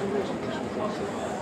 준비해 주시면 좋겠습니다.